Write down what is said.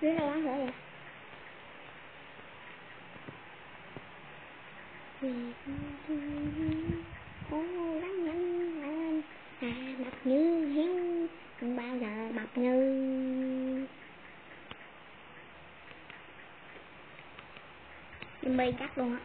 dưới đây bán sữa vậy ô rắn nhân lên à mập như heo không bao giờ mập như zombie cắt luôn á